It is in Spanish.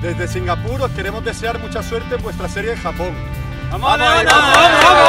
Desde Singapur os queremos desear mucha suerte en vuestra serie en Japón. ¡Vamos, vamos, vamos!